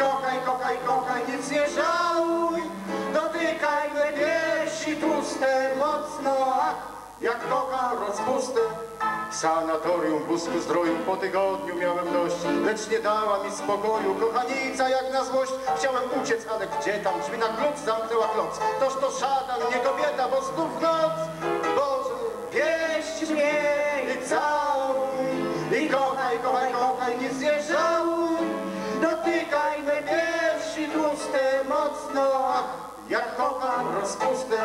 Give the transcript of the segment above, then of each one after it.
kochaj, kochaj, kochaj, nic nie żałuj. Dotykaj me piersi tłuste mocno, ach, jak kocha rozpustę. Sanatorium wózku zdroju po tygodniu miałem dość, lecz nie dała mi spokoju. Kochanica jak na złość, chciałem uciec, ale gdzie tam drzwi na klucz zamknęła kloc. Toż to szatan, nie kobieta, bo znów noc. Mocno, kocham rozpustę.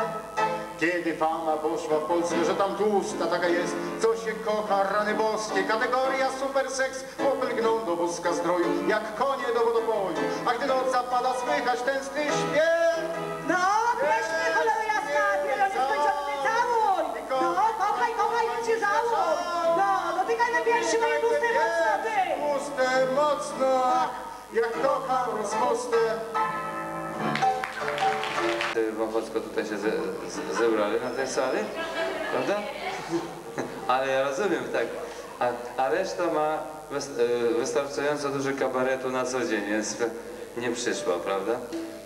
Kiedy fama poszła w Polskę, że tam tłusta taka jest, co się kocha, rany boskie, kategoria superseks, popelgną do boska zdroju, jak konie do wodopoju, a gdy noc zapada, słychać tęskny śpiew. No, pieśni cholera jasna, wielonieskończony całuj! No, kochaj, kochaj, nic żałuj! No, dotykaj na piersi moje tłuste mocno, ty! Tłuste, mocno, jak kocham rozpustę. Wąchocko tutaj się ze, zebrali na tej sali, prawda? Ale ja rozumiem, tak. A, a reszta ma e, wystarczająco dużo kabaretu na co dzień, więc nie przyszła, prawda?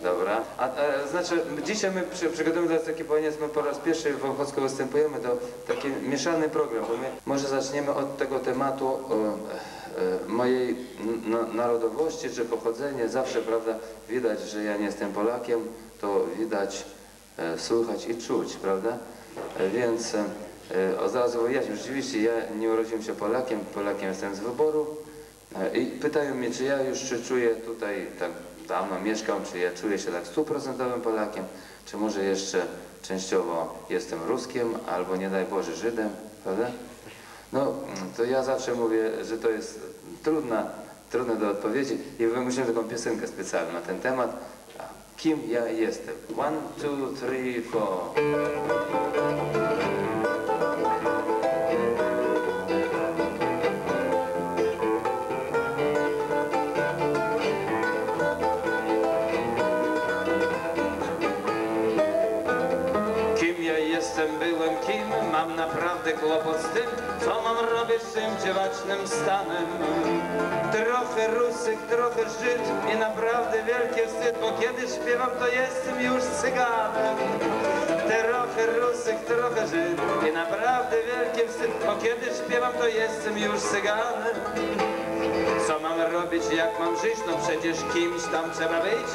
Dobra. A, a znaczy, dzisiaj my przy, przygotujemy teraz taki powiedzmy po raz pierwszy w Wąchocku występujemy, to taki mieszany program, my może zaczniemy od tego tematu e, mojej n- na- narodowości czy pochodzenie. Zawsze, prawda, widać, że ja nie jestem Polakiem, to widać, e, słychać i czuć, prawda? E, Więc e, e, od razu wyjaśnię, rzeczywiście ja nie urodziłem się Polakiem, Polakiem jestem z wyboru E, i pytają mnie, czy ja już czy czuję tutaj, tak dawno mieszkam, czy ja czuję się tak stuprocentowym Polakiem, czy może jeszcze częściowo jestem Ruskiem, albo nie daj Boże Żydem, prawda? No, to ja zawsze mówię, że to jest trudna, trudne do odpowiedzi i wymyśliłem taką piosenkę specjalną na ten temat. Kim ja jestem? One, two, three, four. Naprawdę kłopot z tym, co mam robić z tym dziwacznym stanem. Trochę rusych, trochę Żyd i naprawdę wielki wstyd, bo kiedy śpiewam, to jestem już cyganem. Trochę rusych, trochę Żyd i naprawdę wielki wstyd, bo kiedy śpiewam, to jestem już cyganem. Co mam robić, jak mam żyć? No przecież kimś tam trzeba być.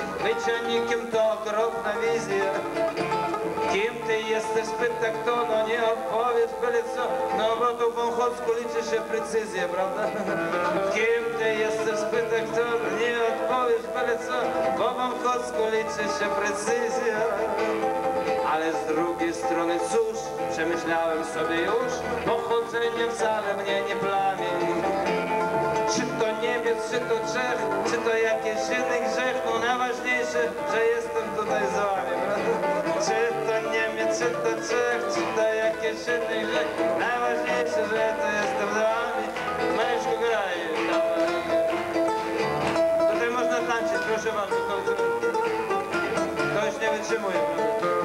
Nikim to okropna wizja. Kim ty jesteś, pyta kto, no nie odpowiedz byle co, no bo tu w Wąchocku liczy się precyzja, prawda? Kim ty jesteś, pyta kto, no nie odpowiedz byle co, bo w Wąchocku liczy się precyzja. Ale z drugiej strony cóż, przemyślałem sobie już, pochodzenie wcale mnie nie plami. Czy to Niemiec, czy to Czech, czy to jakiś inny grzech, no najważniejsze, że jestem tutaj z wami, najważniejsze, że to jestem z wami. Mareczko graj. Tutaj można tańczyć, proszę bardzo. to- Ktoś nie wytrzymuje?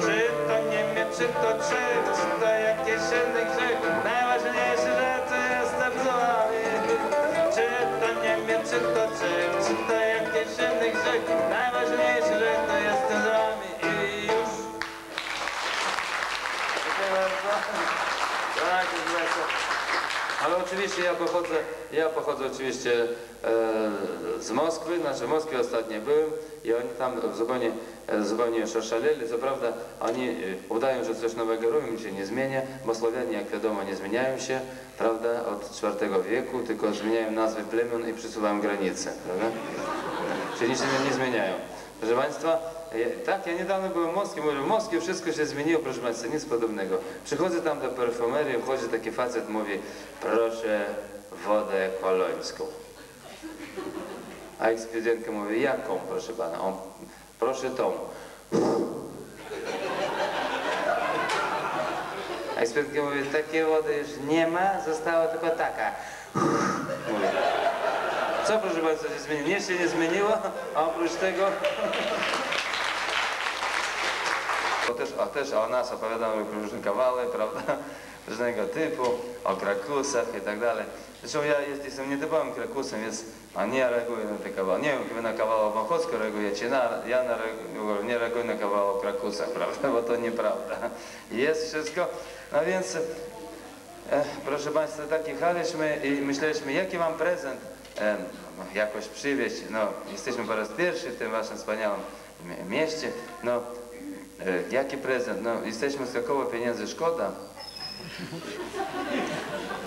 Czy to Niemiec, czy to Czech, czy to jakiś inny grzech, najważniejsze, Tak. Ale oczywiście ja pochodzę, ja pochodzę oczywiście e, z Moskwy, znaczy w Moskwie ostatnio byłem i oni tam zupełnie, e, zupełnie już oszaleli. Co prawda oni e, udają, że coś nowego robią, się nie zmienia, bo Słowianie jak wiadomo nie zmieniają się, prawda, od IV wieku, tylko zmieniają nazwy plemion i przesuwają granice, prawda? Czyli nic nie zmieniają. Proszę Państwa, tak, ja niedawno byłem w Moskwie, mówię, w Moskwie wszystko się zmieniło, proszę Państwa, nic podobnego. Przychodzę tam do perfumerii, wchodzi taki facet, mówi, proszę wodę kolońską. A ekspedientka mówi, jaką, proszę Pana? On, proszę tą. A ekspedientka mówi, takiej wody już nie ma, została tylko taka. Mówi, co proszę Państwa się zmieniło? Nic się nie zmieniło, a oprócz tego... Bo też, a też o nas opowiadamy różne kawały, prawda? różnego typu, o krakusach i tak dalej. Zresztą ja jest, jestem nietypowym krakusem, więc a nie reaguję na te kawały. Nie wiem, chyba na kawał o reagujecie, na, ja na, nie reaguję na kawał o krakusach, prawda, bo to nieprawda. Jest wszystko, no więc e, proszę Państwa, tak jechaliśmy i myśleliśmy, jaki mam prezent e, jakoś przywieźć. No, jesteśmy po raz pierwszy w tym waszym wspaniałym mie- mieście. No, jaki prezent? No, jesteśmy z takowo pieniędzy szkoda.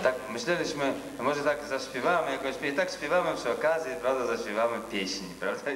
Tak myśleliśmy, może tak zaśpiewamy jakoś, i tak śpiewamy przy okazji, prawda, zaśpiewamy pieśni, prawda?